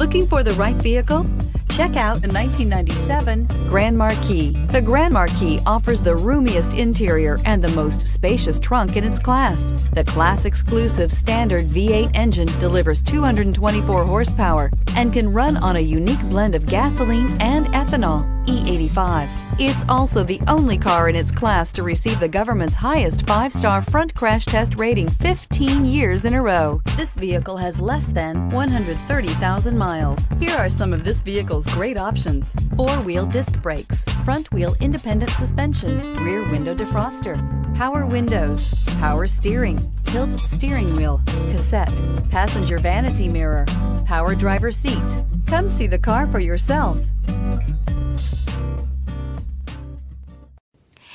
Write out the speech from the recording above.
Looking for the right vehicle? Check out the 1997 Grand Marquis. The Grand Marquis offers the roomiest interior and the most spacious trunk in its class. The class exclusive standard V8 engine delivers 224 horsepower and can run on a unique blend of gasoline and ethanol. E85. It's also the only car in its class to receive the government's highest five star front crash test rating 15 years in a row. This vehicle has less than 130,000 miles. Here are some of this vehicle's great options four wheel disc brakes, front wheel independent suspension, rear window defroster, power windows, power steering, tilt steering wheel, cassette, passenger vanity mirror, power driver seat. Come see the car for yourself.